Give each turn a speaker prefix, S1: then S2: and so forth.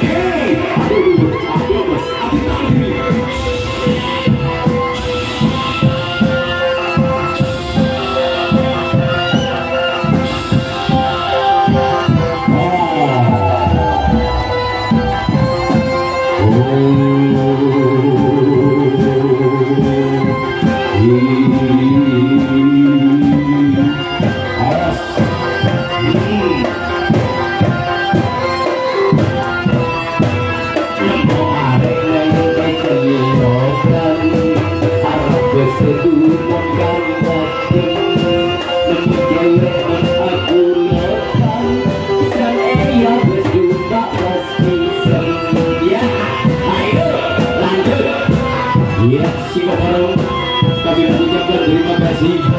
S1: Yeah! Zebra.